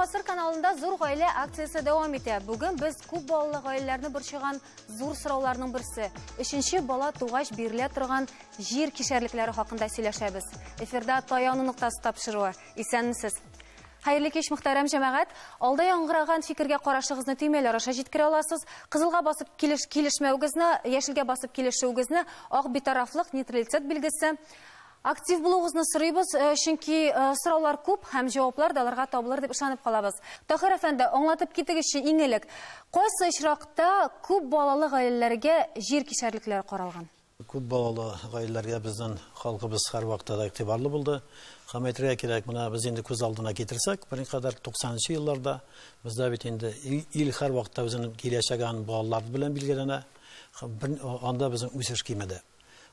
ғасыр каналында зур ғайле акциясы дәвам ете. Бүгін біз көп балалы ғайлелерні борчыған зур сұрауларының бірсі. Үшінші бала туғаш беріле тұрған жер кешерліклері хақында сөйләшәбіз. Эфирда таяуны нұқтасы тапшыруы. Исәнмісіз? Хайырлы кеш мұхтарам жәмәғат. Алда яңғыраған фикірге қарашығызны түймелі араша жеткіре аласыз. Қызылға басып келіш, келішмәугізні, яшілге басып келішугізні, ақ битарафлық нейтралитет білгісі. Актив болуғызны сұрайбыз, чөнки сұраулар көп һәм жауаплар да аларга табылыр дип ышанып калабыз. Тахир әфәнде, аңлатып китегезче иң элек, кайсы очракта күп балалы гаиләләргә җир кишәрлекләре каралган? Күп балалы гаиләләргә безнең халкыбыз һәр вакытта да игътибарлы булды. Һәм әйтергә кирәк, менә без инде күз алдына китерсәк, берникадәр 90 елларда бездә бит инде ил һәр вакытта үзенең киләчәгән балалар белән билгеләнә. Анда безнең үсеш кимәде.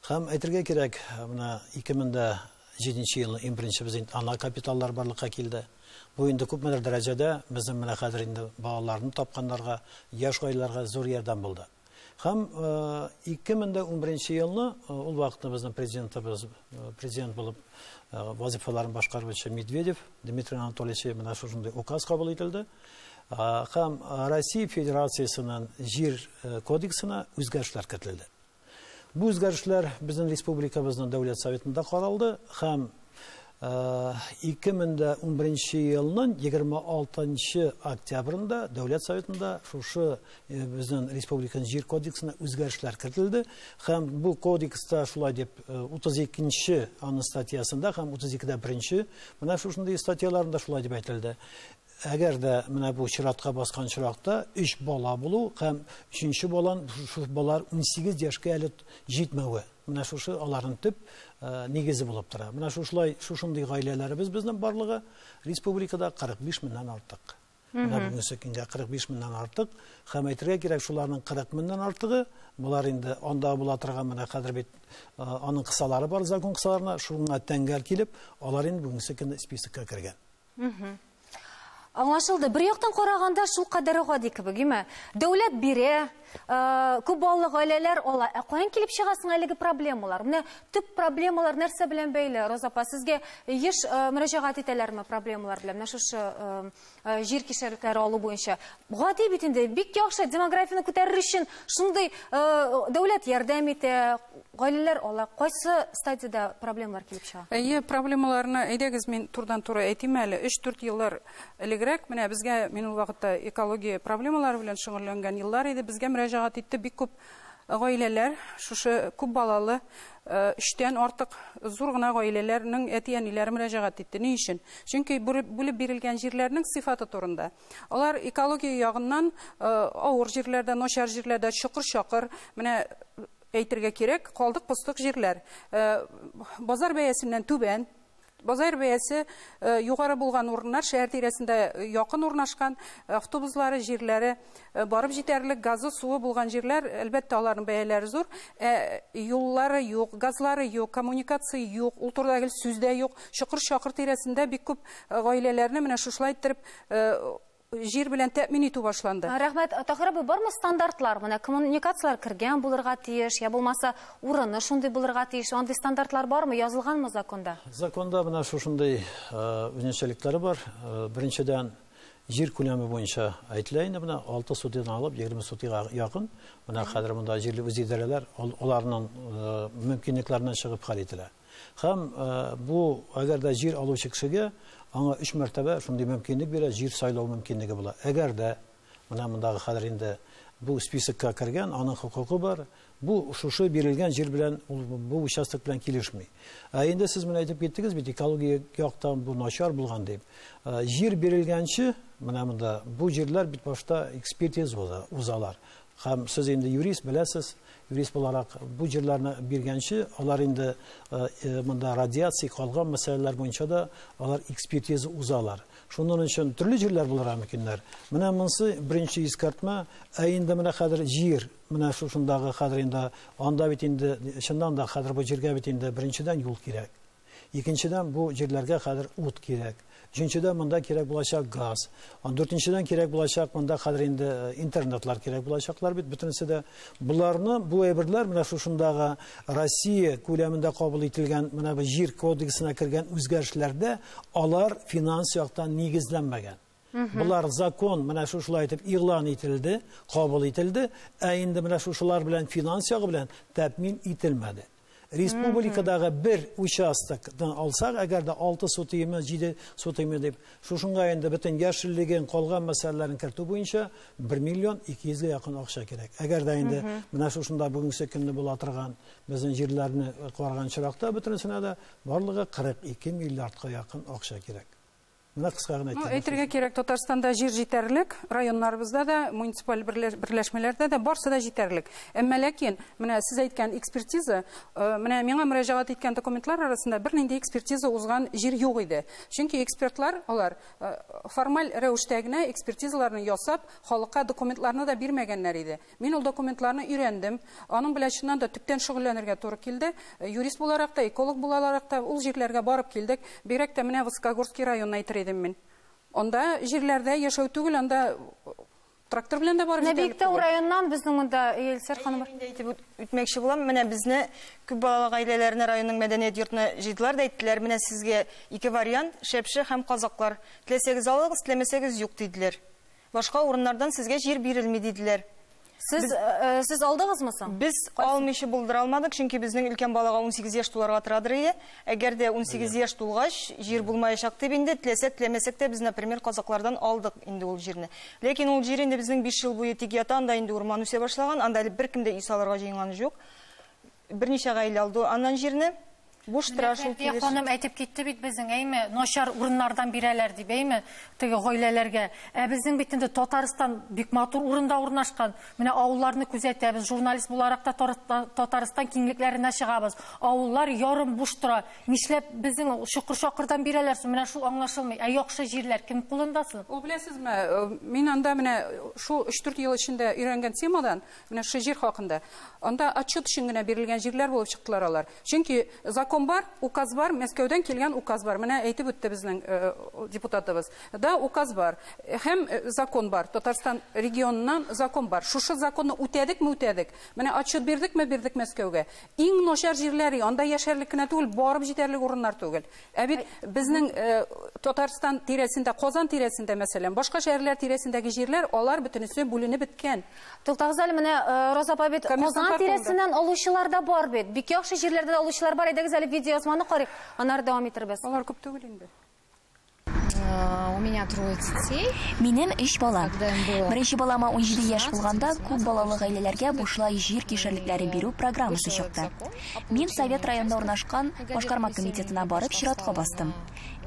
Һәм әйтергә кирәк, менә 2007 елның 1 без ана капиталлар барлыкка килде. Бу инде күпмедер дәрәҗәдә безнең менә хәзер инде балаларны тапканнарга, яшь гаиләләргә зур ярдәм булды. Һәм 2011 елны ул вакытта безнең президентыбыз президент булып вазифаларын башкаручы Медведев Дмитрий Анатольевич менә шушындай указ кабул ителде. Һәм Россия Федерациясының җир кодексына үзгәрешләр кертелде. Бу үзгәрешләр безнең республикабызның дәүләт советында каралды һәм 2011 елның 26 октябрында дәүләт советында шушы безнең республиканың җир кодексына үзгәрешләр кертелде һәм бу кодекста шулай дип 32-нче аны статьясында һәм 32-дә 1-нче менә шушындый статьяларында шулай дип әйтелде әгәр дә менә бу чиратка баскан чиракта 3 бала булу һәм 3нче балан балалар 18 яшькә әле җитмәве. Менә шушы аларның төп нигезе булып тора. Менә шушылай шушындый гаиләләребез безнең барлыгы республикада 45 меңнән артык. Менә бүгенге көнгә 45 меңнән артык. Һәм әйтергә кирәк шуларның 40 меңнән артыгы булар инде анда була торган менә хәзер бит аның кысалары бар закон кысаларына шуңа тәңгәл килеп алар инде бүгенге көндә спискка кергән. Аңлашылды. Бір яқтан қарағанда шул қадары гади кебек, име? Дәүләт бирә, күп балалы гаиләләр ала. Ә каян чыгасың әлеге проблемалар? Менә төп проблемалар нәрсә белән бәйле? Роза апа, еш мөрәҗәгать итәләрме проблемалар белән? Менә шушы җир кишәрлекләре алу буенча. Гади бит инде, бик демографияны күтәрер өчен шундый дәүләт ярдәм итә, гаиләләр ала. Кайсы стадияда проблемалар килеп чыга? Әйе, проблемаларны әйдәгез мин турдан-туры әйтим әле. 3-4 еллар элегрәк менә безгә мин ул вакытта экология проблемалары белән шөгыльләнгән еллар иде безгә мөрәҗәгать итте бик күп гаиләләр шушы күп балалы өчтән артык зур гына гаиләләрнең әти-әниләре мөрәҗәгать итте ни өчен чөнки бүлеп бирелгән җирләрнең сыйфаты алар экология ягыннан авыр җирләрдә начар җирләрдә чокыр-чакыр менә әйтергә кирәк калдык постык җирләр базар бәясеннән түбән базар бәясе югары булган урыннар шәһәр тирәсендә якын урнашкан автобуслары җирләре барып җитәрлек газы суы булган җирләр әлбәттә аларның бәяләре зур юллары юк газлары юк коммуникация юк ул турыда гел сүз дә юк чокыр чакыр тирәсендә бик күп гаиләләрне менә шушылай иттереп жер белән тәэмин итү башланды. Рәхмәт. Тахир абый, бармы стандартлар? Менә коммуникациялар кергән булырга тиеш, я булмаса урыны шундый булырга тиеш. Андый стандартлар бармы? Язылганмы законда? Законда менә шушындый үзенчәлекләре бар. Беренчедән жер күләме буенча әйтелә инде менә 6 сутыдан алып 20 сутыга якын. Менә хәзер монда җирле үз идарәләр аларның мөмкинлекләреннән чыгып хәл ителә. Һәм бу әгәр дә җир алучы кешегә аңа үч мәртәбә шундый мөмкинлек бирә җир сайлау мөмкинлеге була. Әгәр дә менә мондагы хәзер инде бу списокка кергән аның хокукы бар бу шушы бирелгән җир белән ул бу участок белән килешми. Ә инде сез менә әйтеп киттегез бит экология яктан бу начар булган дип. Җир бирелгәнче менә монда бу җирләр бит башта экспертиза узалар. Һәм сез инде юрист беләсез юрист буларак бу җирләрне биргәнче алар инде монда радиация калган мәсьәләләр буенча да алар экспертиза узалар шуның өчен төрле җирләр булырга мөмкиннәр менә монысы беренче искәртмә ә инде менә хәзер җир менә шушындагы хәзер инде анда бит инде чыннан да хәзер бу җиргә бит инде беренчедән юл кирәк икенчедән бу җирләргә хәзер ут кирәк Üçüncüdə монда кирәк булачак газ. 4-нчедән кирәк булачак монда хәзер инде интернетлар кирәк булачаклар бит. Бөтенесе дә буларны бу әйберләр менә шушындагы Россия күләмендә кабул ителгән менә бу җир кодексына кергән үзгәрешләрдә алар финанс яктан нигезләнмәгән. Булар закон менә шушылай итеп игълан ителде, кабул ителде, ә инде менә шушылар белән финанс ягы белән тәэмин ителмәде. Республикадагы бер участокны алсак, әгәр дә 6 сотыймы, 7 сотыймы дип, шушынга инде бөтен яшеллеген, калган мәсьәләләрен кертү буенча 1 миллион 200 га якын акча кирәк. Әгәр дә инде менә шушында бүгенге көнне була торган безнең җирләрне караган чиракта бөтенесенә дә барлыгы 42 миллиардка якын акча кирәк. Менә кыска гына Ну, әйткәндә. әйтергә кирәк, Татарстанда җир җитәрлек, районнарыбызда да, муниципаль берләшмәләрдә дә барысы да җитәрлек. Әмма ләкин, менә сез әйткән экспертиза, э, менә миңа мөрәҗәгать иткән документлар арасында бер нинди экспертиза узган җир юк иде. Чөнки экспертлар, алар э, формаль рәвештә генә экспертизаларны ясап, халыкка документларны да бирмәгәннәр иде. Мин ул документларны өйрәндем. Аның белән чыннан да төптән шөгыльләнергә туры килде. Э, Юрист буларак та, эколог буларак та ул җирләргә барып килдек. Бигрәк тә менә Воскогорский районына әйтер идем мин. Анда җирләрдә яшәү түгел, анда трактор белән дә барып җитәрлек Нәбиектә түгел. районнан безнең монда Елсәр ханым бар. Әйтеп үт- үтмәкче булам. Менә безне күп балалы гаиләләрне районның мәдәният йортына җыйдылар да әйттеләр, менә сезгә ике вариант, шәпше һәм казаклар. Теләсәгез алыгыз, теләмәсәгез юк диделәр. Башка урыннардан сезгә җир бирелми диделәр. Сез э, сез алдыгызмы соң? Без алмыйчы булдыра алмадык, чөнки безнең өлкән балага 18 яшь туларга торадыр иде. Әгәр дә 18 яшь тулгач җир булмаячак дип инде, теләсәк, теләмәсәк тә без, например, казаклардан алдык инде ул җирне. Ләкин ул җир инде безнең 5 ел буе тик ята, анда инде урман үсә башлаган, анда әле беркем дә үй салырга җыенганы юк. Берничә гаилә алды аннан җирне. Буш Фәрдия килеш. ханым әйтеп китте бит безнең, әйме, начар урыннардан бирәләр дип, әйме, теге гаиләләргә. Ә безнең бит инде Татарстан бик матур урында урнашкан. Менә авылларны күзәтәбез, журналист буларак та Тар- Татарстан киңлекләренә чыгабыз. Авыллар ярым буш тора. Нишләп безнең шукыр-шакырдан бирәләр соң? Менә шул аңлашылмый. Ә яхшы җирләр кем кулында соң? Ул беләсезме, э, мин анда менә шу 3-4 ел эчендә өйрәнгән темадан, менә шу җир хакында, анда отчет өчен генә бирелгән җирләр булып чыктылар алар. Чөнки закон бар, указ бар, Мәскәүдән килгән указ бар. Менә әйтеп үтте безнең э, депутатыбыз. Да, указ бар. Һәм э, закон бар. Татарстан регионыннан закон бар. Шушы законны үтәдекме, үтәдек. Менә отчет бирдекме, бирдек Мәскәүгә. Иң начар җирләре, анда яшәрлек кенә түгел, барып җитәрлек урыннар түгел. Ә бит безнең э, Татарстан тирәсендә, Казан тирәсендә мәсәлән, башка шәһәрләр тирәсендәге җирләр, алар бөтенесе бүленеп беткән. Туктагыз әле менә Роза апа бит Казан тирәсеннән алучылар да бар бит. Бик яхшы җирләрдә дә алучылар бар. Әйдәгез әле видеоязманы карыйк. Аннары дәвам итәрбез. Алар күп түгел инде. Э, У меня трое детей. Минем өч бала. Беренче балама 17 яшь булганда күп балалы гаиләләргә бушлай җир кишәрлекләре бирү программасы чыкты. Мин Совет районында урнашкан башкарма комитетына барып чиратка бастым.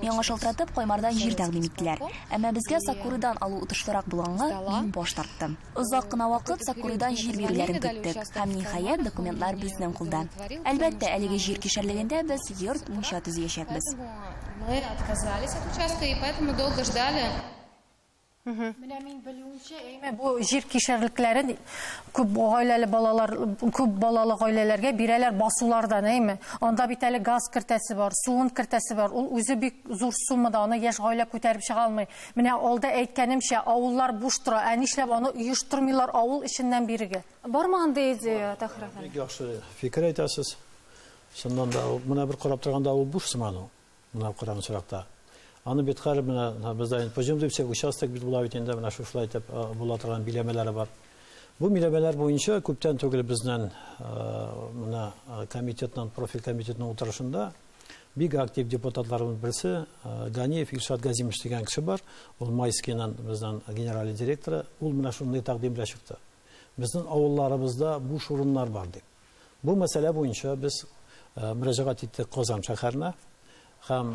Шалтыратып Каймардан җир тәкъдим иттеләр. Әмма безгә Сакуридан алу отышлырак булганга, мин баш тарттым. Озак вакыт Сакуридан җир бирүләрен көттек һәм ниһаять документлар безнең кулда. Әлбәттә, әлеге җир кишәрлегендә без йорт мунча төзиячәкбез. мы отказались от участка, и поэтому долго ждали. Менә мин белүемчә, әйме, бу җир кишәрлекләрен күп гаиләле балалар, күп балалы гаиләләргә бирәләр басулардан, әйме. Анда бит әле газ кертәсе бар, суын кертәсе бар. Ул үзе бик зур суммада аны яшь гаилә күтәреп чыга алмый. Менә алда әйткәнемчә, авыллар буш тора. Ә нишләп аны оештырмыйлар авыл эченнән бирегә? Бармы андый идея, Тахир? Бик яхшы фикер әйтәсез. Шуннан да менә бер карап торганда ул буш сыман ул. Менә караган чиракта. Аны бит хәр менә бездә инде поҗым дип участок бит була бит инде менә шушылай итеп була торган бар. Бу биләмәләр буенча күптән түгел менә э, комитетның профиль комитетның утырышында бик актив депутатларыбыз берсе Ганиев Илшат Газимович дигән кеше бар. Ул Майскийның безнең генераль директоры. Ул менә шундый тәкъдимләр чыкты. Безнең авылларыбызда буш бар. Бу мәсьәлә буенча без э, мөрәҗәгать иттек Казан шәһәренә һәм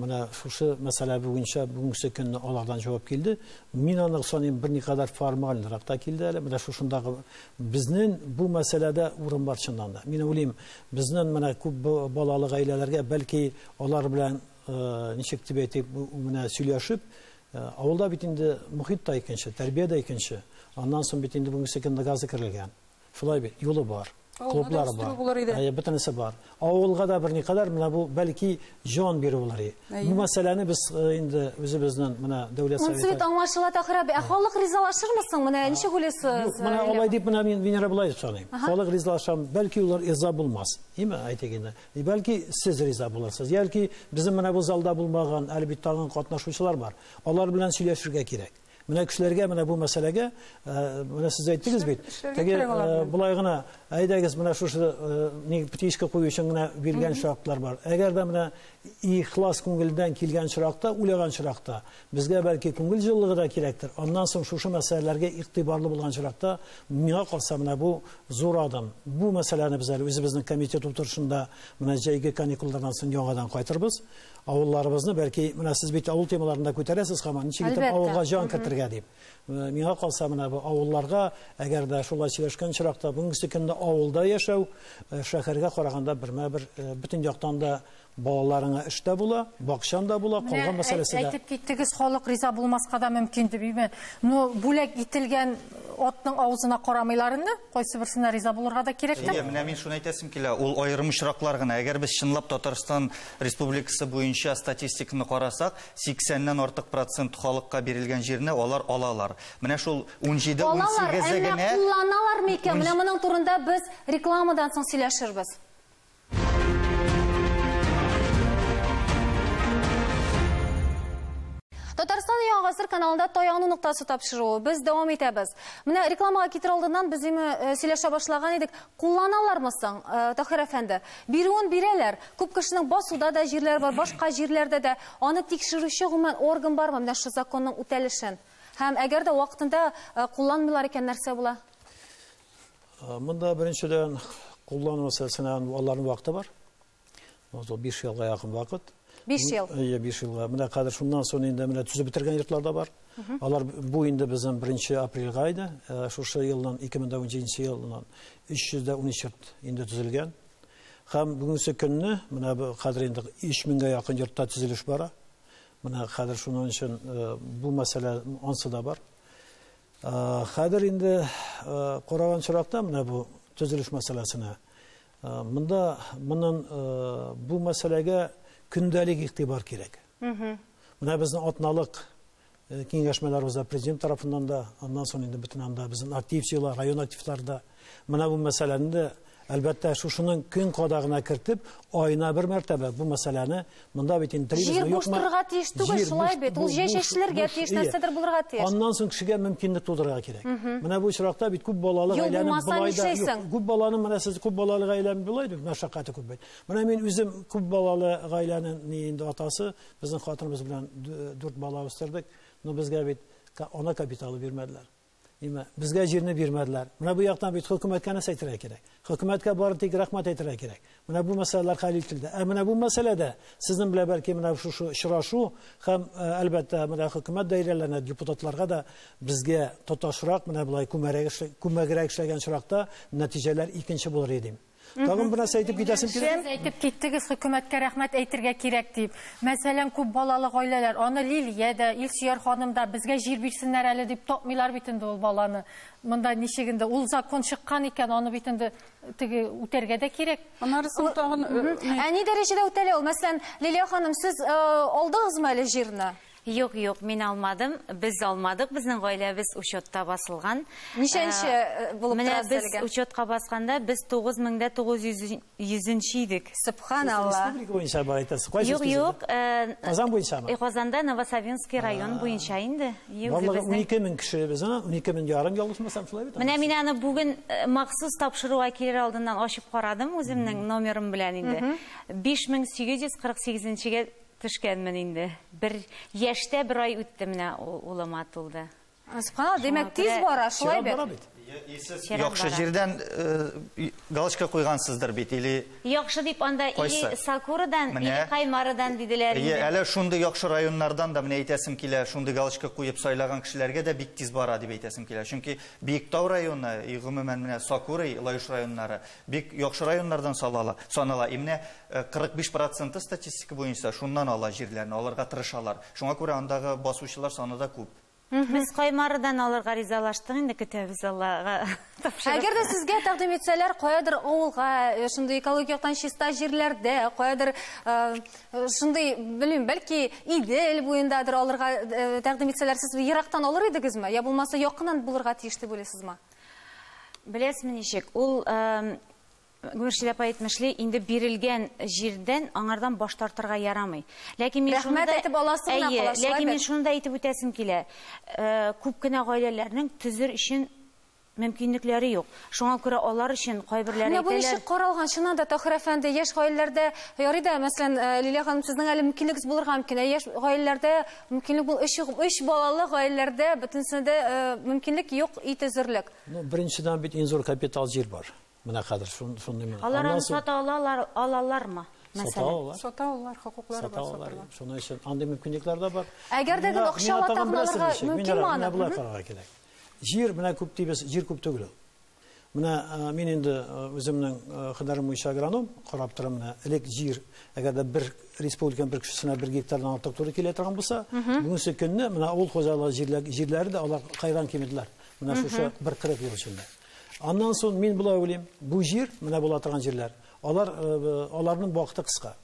менә шушы мәсьәлә буенча бүгенге көнне алардан җавап килде. Мин аны саныйм берникадәр формальнырак та килде әле. Менә шушындагы безнең бу мәсьәләдә урын бар чыннан да. Мин уйлыйм, безнең менә күп ба- балалы гаиләләргә бәлки алар белән ничек дип әйтик, менә сөйләшеп, авылда бит инде та икенче, тәрбия дә икенче. Аннан соң бит инде бүгенге газы. Шулай. Иде. бар бөтенесе бар авылга да берникадәр менә бу бәлки мәсьәләне без э, инде үзебезнең менә дәүләт Монсы бит советы аңлашыла тахыра. Ә халык ризалашырмысың? Юк, уйлыйсыз? менә Лилия? алай дип менә мин Венера булай дип саныйм. Халык ризалашам, бәлки улар риза булмас. Име әйтегендә. И бәлки сез риза буласыз. Яки безнең менә бу залда бит тагын катнашучылар бар. Алар белән сөйләшергә кирәк. Менә кешеләргә менә бу мәсьәләгә э, менә сез әйттегез бит. эшләргә Теге кирәк алар э, белән. булай гына әйдәгез менә шушы э, ни птичка кую өчен генә биргән шартлар бар. Әгәр дә менә ихлас күңелдән килгән чиракта, уйлаган чиракта, безгә бәлки күңел җыллыгы да кирәктер. Аннан соң шушы мәсьәләләргә игътибарлы булган чиракта, миңа калса менә бу зур адым. Бу мәсьәләне без әле үзебезнең комитет утырышында менә җәйге каникуллардан соң яңадан кайтырбыз. Авылларыбызны бәлки менә сез бит авыл темаларында күтәрәсез һаман ничек итеп авылга җан кертергә дип. Миңа калса менә бу авылларга, әгәр дә шулай сөйләшкән чиракта бүгенге көндә авылда яшәү шәһәргә караганда бермә-бер э, бөтен яктан да балаларыңа эштә була, бакчан да була, калган Менә мәсьәләсе дә. әйтеп киттегез, халык риза булмаска да мөмкин дип име. Ну, бүләк ителгән атның авызына карамыйлар инде. Кайсы берсенә риза булырга да Әйе, тә. менә мин шуны әйтәсем килә, ул аерым очраклар гына. Әгәр без чынлап Татарстан Республикасы буенча статистиканы карасак, 80ннән артык процент халыкка бирелгән җирне алар алалар. Менә шул 17 Алалар, 18 әмма генә кулланалар микән? Менә моның турында без рекламадан соң сөйләшербез. Татарстан Яңа гасыр каналында Таяну нуктасы тапшыруы. Без дәвам итәбез. Менә рекламага китер алдыннан без име э, сөйләшә башлаган идек. Кулланалармы соң, э, Таһир әфәнде? Бирүен бирәләр. Күп кешенең басуда да җирләр бар, башка җирләрдә дә аны тикшерүче гомумән орган бармы менә шу законның үтәлешен? Һәм әгәр дә вакытында э, кулланмыйлар икән нәрсә була? Э, Монда беренчедән куллану мәсьәләсенә аларның вакыты бар. Ул 5 елга якын вакыт. 5 ел. Иә, 5 елга. Менә хәзер шуннан соң инде менә төзеп бетергән йортлар да бар. Алар бу инде безнең 1 апрельгә иде. Э, Шушы елның 2017 елның 313 йорт инде төзелгән. Һәм бүгенге көнне менә бу хәзер инде 3000гә якын йортта төзелеш бара. Менә хәзер шуның өчен э, бу мәсьәлә ансы да бар. Э, Хәзер инде э, караган чиракта менә бу төзелеш мәсьәләсенә э, монда моның э, бу мәсьәләгә көндәлек кирәк. Менә безнең атналык э, киңәшмәләр уза президент тарафыннан да, аннан соң инде бөтен анда безнең активчылар, район активлары да менә бу мәсьәләне дә әлбәттә шушының көн кадагына кертеп, айына бер мәртәбә бу мәсьәләне монда бит инде Җир буш торырга тиеш түгел, шулай бит. Ул яшәүчеләргә тиеш, нәрсәдер булырга тиеш. Аннан соң кешегә мөмкинлек тудырырга кирәк. Менә бу очракта бит күп балалы гаиләнең күп баланы менә сез күп балалы гаиләм булай бит, мәшәкате күп бит. Менә мин үзем күп балалы гаиләнең ни инде атасы, безнең хатыныбыз белән д- дүрт бала үстердек. Но безгә бит ана капиталы бирмәделәр. nima bizga yerni bermadilar mana bu yoqdan buyt hukumatga narsa кирәк? Хөкүмәткә бары тик рәхмәт rahmat кирәк. Менә бу мәсьәләләр masalalar hal etildi e, mana bu masalada sizni bilan balki mana shu shu uchrashuv ham e, albatta mana hukumat doiralarida deputatlarga da bizga to'toshroq mana bunday ko'marak ishlagan chiroqda natijalar ikkinchi bo'lar edi бер нәрсә әйтеп китәсем килә. Сез әйтеп киттегез, хөкүмәткә рәхмәт әйтергә кирәк дип. Мәсәлән, күп балалы гаиләләр, аны Лилия да, Илсөяр ханым да безгә җир бирсеннәр әле дип тапмыйлар бит инде ул баланы. Монда ничегендә ул закон чыккан икән, аны бит инде теге үтәргә дә кирәк. Аннары соң тагын э, Ә ни дәрәҗәдә үтәлә ул? Мәсәлән, Лилия ханым, сез э, алдыгызмы әле җирне? Йоқ, жоқ, мен алмадым, біз алмадық, біздің ғойла біз ұшетта басылған. Нешенше ә, э, болып тұрасыз әлігі? Біз ұшетқа басқанда, біз 9900-ші едік. Сұбхан Алла. Республика бойынша бар айтасыз, қой Жоқ. Э, Қазан бойынша ма? Қазанда Новосавинский район бойынша енді. Валлаға 12000 мін кіші біз, 12 мін ярым жалғышмасам шылай бет? Міне, мен аны бүгін э, мақсус тапшыруға келер алдынан ашып қарадым, өзімнің номерім білән енді. 5848-ге түшкәнмен енді бір яшьтә бір ай үтте менә улыма тулды. Асфал, демек тез бара, шулай бит бара. җирдән э, галочка куйгансыздыр бит или Яхшы дип анда или Сакурадан, или Каймарыдан диделәр Әйе, инде. әле шундый яхшы районнардан да менә әйтәсем килә, шундый галочка куеп сайлаган кешеләргә дә бик тиз бара дип әйтәсем килә. Чөнки Биектау районы, и гомумән менә Сакура, Лаюш районнары бик яхшы районнардан салала, санала. И менә э, 45% статистика буенча шуннан ала җирләрне, аларга тырышалар. Шуңа күрә андагы басучылар саны да күп. Без Каймарыдан алырга ризалаштык, инде көтәбез Аллага. Әгәр дә сезгә тәкъдим итсәләр, каядыр авылга, э, шундый экология яктан чиста җирләрдә, каядыр э, шундый, белмим, бәлки Идел буендадыр алырга э, тәкъдим итсәләр, сез ерактан алыр идегезме? Я булмаса якыннан булырга тиеш дип уйлыйсызмы? Беләсезме ничек? Ул Гүршилә әйтмешли, инде бирелгән җирдән аңардан баш тартырга ярамый. Ләкин мин Рәхмәт әйтеп аласы гына Әйе, кала, шулай Ләкин мин бит. шуны да әйтеп үтәсем килә. Э, Күп кенә гаиләләрнең төзер өчен мөмкинлекләре юк. Шуңа күрә алар өчен кайберләре Менә бу әйтәләр. ничек каралган? Чыннан да Тахир әфәнде, яшь гаиләләрдә ярый да, мәсәлән, э, Лилия ханым, сезнең әле мөмкинлегез булырга мөмкин. Ә Яшь гаиләләрдә мөмкинлек бул өч өч балалы гаиләләрдә бөтенсендә э, мөмкинлек юк итезерлек. Ну, беренчедән бит иң зур капитал җир бар. Шун- шундый мен. Алар сата алалар, алалармы? Сата Мәсәлән. алалар. Хокуклары бар алалар. Шуның дә бар. Беләсез алырга ничек? мөмкин Менә- аны. булай карарга менә күп дибез, җир күп түгел. Менә э, мин инде э, үземнең э, һөнәрем буенча агроном, торам менә элек җир, әгәр дә бер республиканың бер кешесенә бер гектардан бүгенге көнне менә ул хуҗалык җирләр җирләре дә алар кайран кимедләр. Менә шушы 40 ел эчендә. Аннан соң мин булай уйлыйм, бу җир, менә була торган җирләр, алар э, аларның вакыты кыска.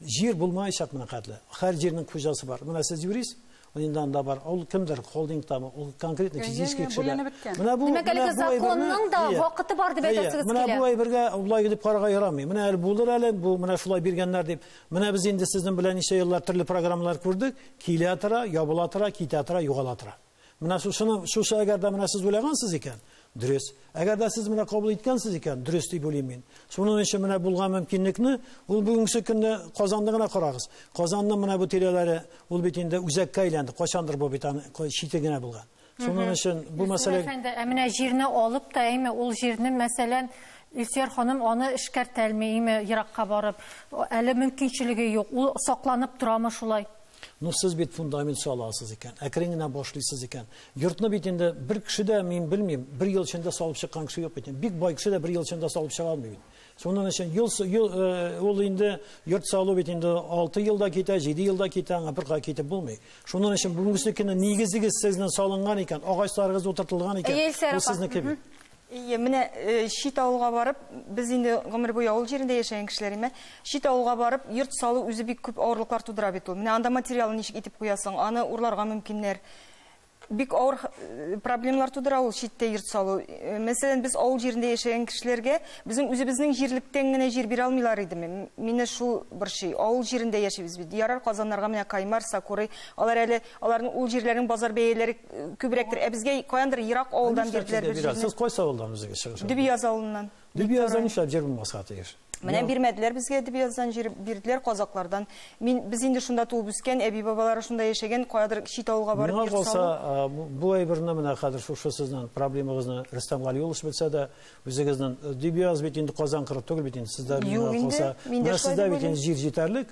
Жир булмайчак менә хәтле. Һәр җирнең хуҗасы бар. Менә сез юрист, инде анда бар. Ул кемдер, холдингтамы, ул конкретно Иә, физический иә, кеше. бүленеп беткән. Менә бу Демәк, әлеге менә бу әйберне- законның да Иә. вакыты бар дип Иә, әйтәсегез Менә килә. бу әйбергә улай дип карарга ярамый. Менә әле булыр әле, бу менә шулай биргәннәр дип. Менә без инде сезнең белән ничә еллар төрле программалар күрдек. Килә тора, ябыла тора, китә тора, югала тора. Менә шушыны шушы әгәр дә менә сез уйлагансыз икән, дөрес. Әгәр дә сез менә кабул иткәнсез икән, дөрес дип уйлыйм мин. Шуның өчен менә булган мөмкинлекне ул бүгенге көндә Казанны гына карагыз. Казанның менә бу тирәләре ул бит инде үзәккә әйләнде. Качандыр бу бит. Шуның өчен бу мәсьәлә Әфәнде, ә менә җирне алып та, әйме, ул җирне, мәсәлән, Илсияр ханым аны эшкәртәлми, әйме, еракка барып, әле мөмкинчелеге юк. Ул сакланып торамы шулай? Ну сез бит фундамент саласыз икән, әкрен генә башлыйсыз икән. Йортны бит инде бер кеше дә мин белмим, бер ел эчендә салып чыккан кеше юк бит. Бик бай кеше дә бер ел эчендә салып алмый бит. Шуның өчен ел ул инде йорт салу бит инде 6 елда китә, 7 елда китә, аңа бер кай китеп булмый. Шуның өчен бүгенге көндә нигезегез сезнең салынган икән, агачларыгыз утыртылган икән. Ие, менә э, шит авылга барып, без инде гомер буе авыл җирендә яшәгән кешеләр шит авылга барып, йорт салу үзе бик күп авырлыклар тудыра бит ул. Анда материалны ничек итеп куясың, аны урларга мөмкиннәр. Бик авыр э, проблемалар тудыра ул шиттә йорт салу. Э, Мәсәлән, без авыл җирендә яшәгән кешеләргә безнең үзебезнең җирлектән генә җир бирә алмыйлар идеме? Мине шул бер шей. Авыл җирендә яшибез бит. Ярар Казаннарга менә Каймар, Сакурый, алар әле аларның ул җирләрнең базар бәяләре э, күбрәктер. Ә безгә каяндыр ерак авылдан бирделәр. Сез кайсы авылдан үзегез чыгыш? Диби язалыннан. Диби яздан нишләп җир булмаска тиеш? Менә бирмәделәр безгә диби яздан җир бирделәр казаклардан. Мин без инде шунда туып үскән, әби бабалары шунда яшәгән, каядыр шит авылга барып Миңа йорт калса, салу. а, бу- бу әйберне менә хәзер шушы сезнең проблемагызны Рөстәм Галиуллович белсә дә, үзегезнең э, Дибияз бит инде Казан кырып түгел бит инде. Сездә дә менә сездә бит инде җир җитәрлек.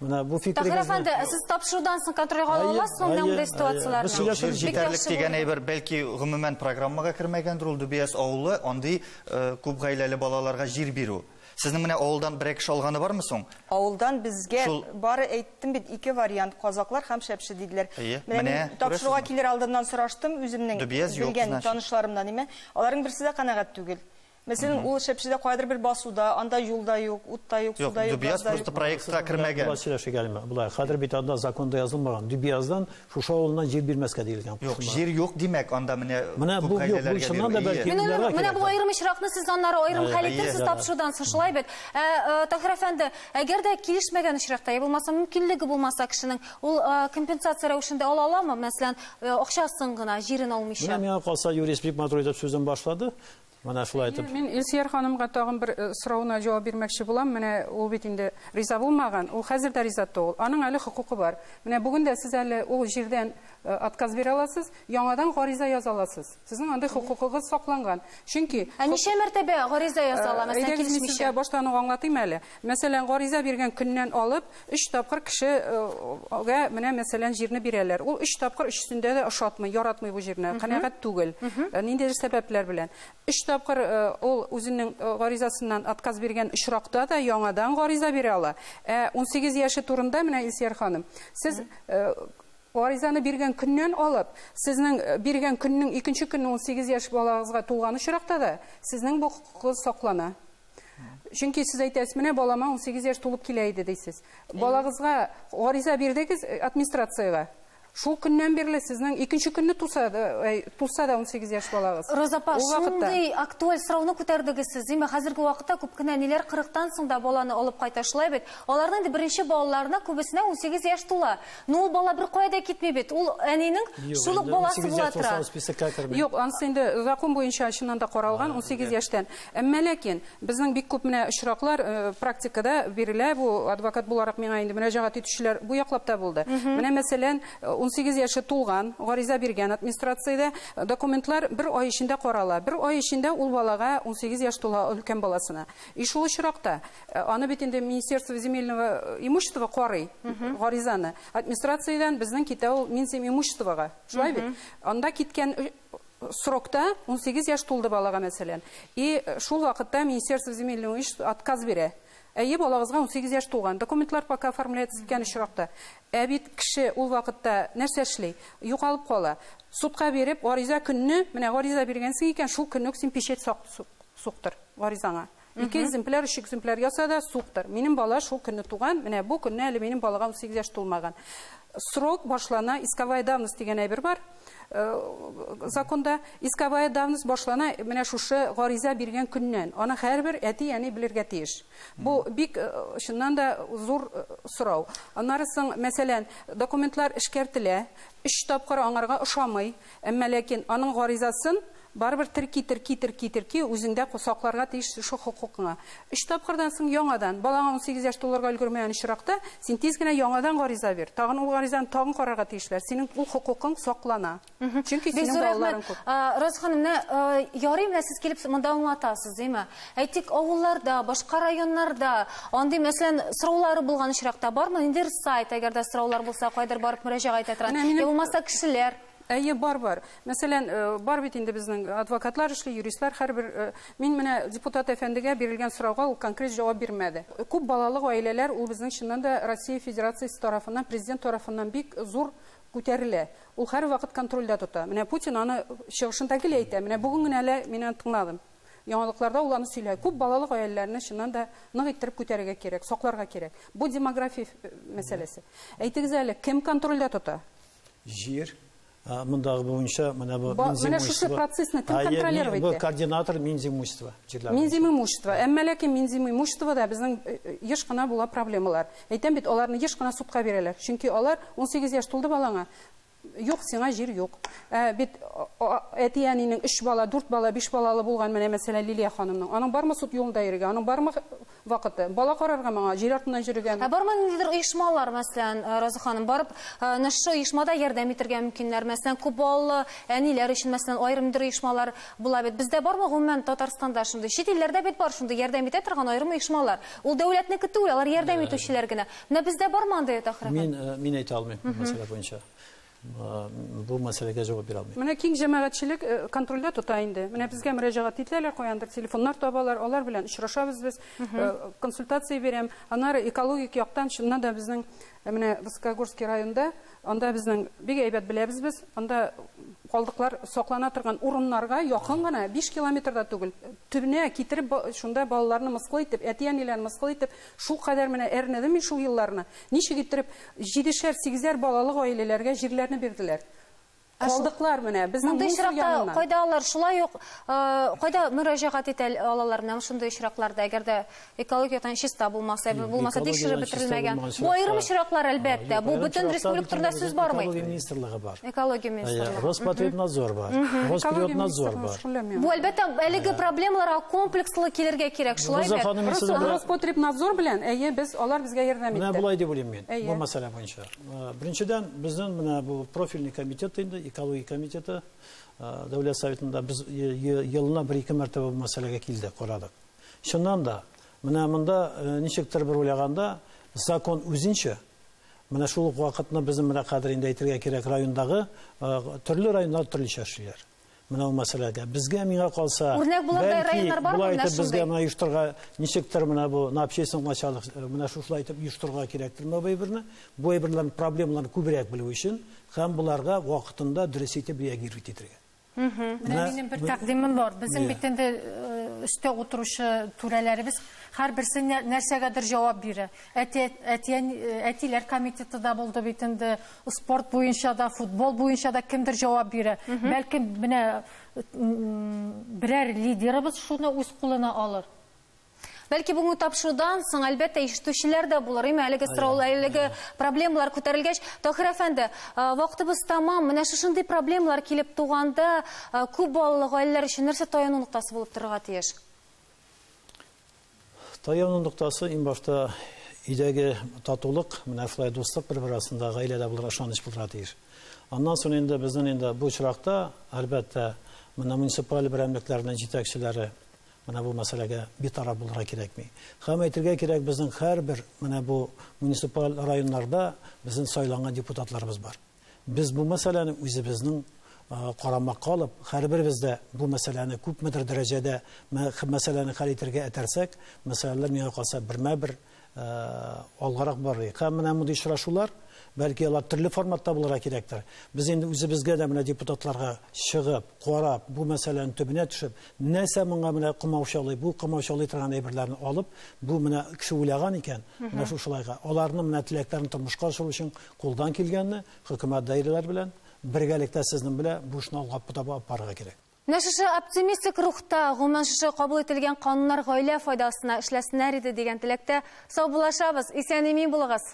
Менә бу Тахир фикерегезне әфәнде, сез тапшырудан соң контрольгә ала аласызмы менә әйе. ситуацияларны? Җир җитәрлек дигән әйбер бәлки гомумән программага кергәндер ул Дубияс авылы, андый э, күп гаиләле балаларга җир бирү. Сезнең менә авылдан бер кеше алганы бармы соң? Авылдан безгә Шул- бары әйттем бит ике вариант казаклар һәм күрәсезме? килер алдыннан сораштым үземнең Дубияз юк, белгән значит. танышларымдан, име? Аларның берсе дә канәгать түгел. Мәсәлән, ул шәпшедә кайдыр бер басуда, анда юлда юк, утта юк, Юк, суда юк, Дубияс газда просто проектка кергән. Булай сөйләшә гәлме? Булай хәзер бит анда законда язылмаган. Дибияздан шушы авылдан җир бирмәскә диелгән. Юк, җир юк димәк, анда менә Менә бу юк, бу чыннан да бәлки- менә бу аерым очракны сез аннары аерым хәл иттерсез да. тапшырудан шулай бит. Тахир әфәнде, әгәр дә килешмәгән очракта, я булмаса мөмкинлеге булмаса кешенең, ул компенсация рәвешендә ала аламы? Мәсәлән, ә, акчасын гына, җирен Менә алмыйча. миңа калса юрист бик матур итеп сүзен башлады. Шулай итеп. Мин Илсияр ханымга тагын бер э, сорауына җавап бирмәкче булам. Менә ул бит риза булмаган. Ул хәзер дә риза түгел. Аның әле хокукы бар. Менә бүген дә сез әле ул җирдән э, отказ бирә аласыз, яңадан гариза яза аласыз. Сезнең андый хокукыгыз сакланган. Чөнки Ә ничә мәртәбә гариза яза ала, мәсәлән, Әйдәгез, мин сезгә баштан ук аңлатыйм әле. Мәсәлән, гариза биргән көннән алып 3 тапкыр кешегә менә мәсәлән җирне бирәләр. Ул 3 тапкыр өчесендә дә ошатмый, яратмый бу җирне, канәгать түгел. Э, Ниндидер сәбәпләр белән. 3 тапкыр э, ул үзенең э, гаризасыннан отказ биргән очракта да яңадан гариза бирә ала. Ә 18 яше турында менә Илсияр ханым, сез э, аризаны берген күннен алып сіздің э, берген күннің екінші күні 18 яш балаңызға толғаны шырақта да сіздің бұл құқығыңыз сақлана. Чүнки сіз айтасыз міне балама 18 яш толып келейді дейсіз. Балаңызға ариза бердіңіз э, администрацияға? Шул күннен берле сезнең икенче көнне туса да туса да 18 яшь балагыз роза апа шундый актуаль сорауны күтәрдегез сез диме хәзерге вакытта күп кенә ниләр 40тан соң да баланы алып кайта шулай бит аларның да беренче балаларына күбесенә 18 яшь тула. Ну ул бала бер кайда китми бит ул әнинең шул баласы була тора юк анысы инде закон буенча чыннан да каралган 18 яшьтән әмма ләкин безнең бик күп менә очраклар практикада бирелә бу адвокат буларак миңа инде мөрәҗәгать итүчеләр бу яклап та булды менә мәсәлән 18 яшы тулган, гариза биргән администрациядә документлар бер ай эчендә карала. Бер ай эчендә ул балага 18 яшь тула өлкән баласына. И шул очракта аны бит инде Министерство земельного имущества карый гаризаны. Администрациядән безнең китә ул Минзем имуществога. Шулай бит. Анда киткән срокта 18 яшь тулды балага мәсәлән. И шул вакытта Министерство земельного имущества отказ бирә. Әйе, балагызга 18 яшь тулган. Документлар пока оформляется икән очракта. Ә бит кеше ул вакытта нәрсә эшли? Югалып кала. Судка берип, гариза көнне, менә гариза биргәнсең икән, шул көнне син печать суктыр гаризаңа. Ике экземпляр, өч экземпляр ясада суктыр. Минем бала шул көнне туган, менә бу көнне әле минем балага 18 яшь тулмаган. Срок башлана, исковая давность дигән әйбер бар. законда исковая давность башлана менә шушы гариза биргән көннән. Аны һәрбер әти яни белергә тиеш. Бу бик шуннан да зур сорау. Аннары соң мәсәлән документлар эшкәртелә, 3 тапкыр аңарга ошамый, әмма ләкин аның гаризасын терки терки терки үзеңдә сакларга тиеш шу хукукыңа өч тапкырдан соң яңадан балаңа 18 яшь тулырга өлгермәгән очракта син тиз генә яңадан гариза бир тагын ул гаризаны тагын карарга тиешләр синең ул хукукың саклана чөнки синең балаларың күп роза ханым менә ярый менә сез килеп монда аңлатасыз диме әйтик авылларда башка районнарда андый мәсәлән сораулары булган очракта бармы? Инде сайт әгәр дә сораулар булса кайдыр барып мөрәҗәгать итә торган булмаса кешеләр. Әйе, бар бар. Мәсәлән, бар бит инде безнең адвокатлар эшли, юристлар һәрбер мин менә депутат әфәндегә бирелгән сорауга ул конкрет җавап бирмәде. Күп балалы гаиләләр ул безнең чыннан да Россия Федерациясе тарафыннан, президент тарафыннан бик зур күтәрелә. Ул һәр вакыт контрольдә тота. Менә Путин аны чыгышында гел әйтә. Менә бүген генә әле мин тыңладым. Яңалыкларда ул аны сөйләй. Күп балалы гаиләләрне чыннан да нык иттереп күтәрергә кирәк, сакларга кирәк. Бу демография мәсьәләсе. Әйтегез әле, кем контрольдә тота? Җир мындагы буенча менә бу менә шушы процессны кем контролировать бу координатор Минзимущество Минзимущество әмма ләкин Минзимуществода безнең еш кына була проблемалар. Әйтәм бит аларны еш кына судка бирәләр. Чөнки алар 18 яшь тулды балаңа. Юк сиңа җир юк ә, бит әти әнинең 3 бала 4 бала 5 балалы булган менә мәсәлән Лилия ханымның аның бармы суд юлында йөргән аның бармы вакыты бала карарга моңа җир артыннан йөргән ә бармы ниндидер оешмалар мәсәлән Роза ханым барып нәшә оешмада ярдәм итәргә мөмкиннәр мәсәлән күп балалы әниләр өчен мәсәлән аерым бер оешмалар була бит бездә бармы гомумән Татарстанда шундый чит илләрдә бит бар шундый ярдәм итә торган аерым оешмалар ул дәүләтнеке түгел алар ярдәм итүчеләр генә менә бездә бармы тахрир мин мин әйтә алмыйм мәсьәлә буенча бу мәсьәләгә җавап бирә алмыйм. Менә киң җәмәгатьчелек контрольдә тота инде. Менә безгә мөрәҗәгать итәләр, куяндыр телефоннар табалар, алар белән очрашабыз без, консультация бирәм. Аннары экологик яктан шуннан да безнең менә Высокогорский районда, анда безнең бик әйбәт беләбез без, анда калдыклар саклана торган урыннарга якын гына 5 километрда түгел төбенә китереп шунда балаларны мыскыл итеп әти әниләрне мыскыл итеп шул кадәр менә әрнәдем мин шул елларны ничек иттереп 7-шәр 8-әр балалы гаиләләргә җирләрне бирделәр Калдыклар менә безнең Монда очракта кайда алар? Шулай ук кайда мөрәҗәгать итә алалар? Менә шундый очракларда әгәр дә экологиятан чиста булмаса булмаса тикшереп бетерелмәгән бу аерым очраклар әлбәттә. бу бөтен республика турында сүз бармый экология министрлыгы бар. Экология министрлыгы Роспотребнадзор бар. Роспотребнадзор бар. бу әлбәттә әлеге проблемаларга комплекслы килергә кирәк шулай Роспотребнадзор белән әйе без алар безгә ярдәм итте. менә булай дип уйлыйм мин бу мәсьәлә буенча беренчедән безнең менә бу профильный комитет инде экология комитеты дәүләт советында без елына бер ике мәртәбә бу мәсьәләгә килдек карадык чыннан да менә монда ничектер бер уйлаганда закон үзенчә менә шул менә хәзер инде әйтергә кирәк райондагы төрле районнар төрлечә эшлиләр мынау мәсьәләгә безгә миңа калса Үрнәк булардай районнар бармы болай менә итеп безгә шундай? менә оештырга ничектер менә бу на общественный началах менә шушылай итеп оештырырга кирәктер менә бу әйберне бу әйберләрнең проблемаларын күбрәк белү өчен һәм буларга вакытында дөрес итеп реагировать итәргә Менә минем бер тәкъдимем бар. Безнең Иә. бит өстә утыручы түрәләребез һәрберсе нә- нәрсәгәдер җавап бирә. Әти әтиян әтиләр комитеты да булды бит инде, спорт буенча да, футбол буенча да кемдер җавап бирә. Бәлкем менә берәр лидерыбыз шуны үз кулына алыр. Бәлки бүгенге тапшырудан соң әлбәттә ишетүчеләр дә булыр. Име әлеге сораулар, әлеге проблемалар күтәрелгәч, Тахир әфәнде, вакытыбыз тамам. Менә шушындый проблемалар килеп туганда, а, күп балалы гаиләләр өчен нәрсә таяну ноктасы булып торырга тиеш? Таяну ноктасы иң башта өйдәге татулык, менә шулай дуслык бер-бер арасында гаиләдә булырга ышаныч булырга тиеш. Аннан соң инде безнең инде бу очракта әлбәттә муниципаль берәмлекләрнең җитәкчеләре менә бу мәсьәләгә битараф булырга кирәкми. Һәм әйтергә кирәк безнең һәрбер менә бу муниципаль районнарда безнең сайланган депутатларыбыз бар. Без бу мәсьәләне үзебезнең а, карамакка алып, һәрберебез дә бу мәсьәләне күпмедер дәрәҗәдә мә- мәсьәләне хәл итәргә әтәрсәк, мәсьәләләр миңа калса бермә-бер а, алгарак барый. Һәм менә мондый очрашулар бәлки алар төрле форматта булырга кирәктер. Без инде үзебезгә дә менә депутатларга чыгып, карап, бу мәсьәләнең төбенә төшеп, нәрсә моңа менә кымаучалый, бу кымаучалый торган әйберләрне алып, бу менә кеше уйлаган икән, менә шушылайга. Аларның менә теләкләрен тормышка ашыру өчен кулдан килгәнне хөкүмәт даирәләр белән бергәлектә сезнең белән бу эшне алга таба алып барырга кирәк. Менә шушы оптимистик рухта, гомумән шушы кабул ителгән кануннар гаилә файдасына эшләсеннәр иде дигән теләктә сау булашабыз. Исән-имин булыгыз.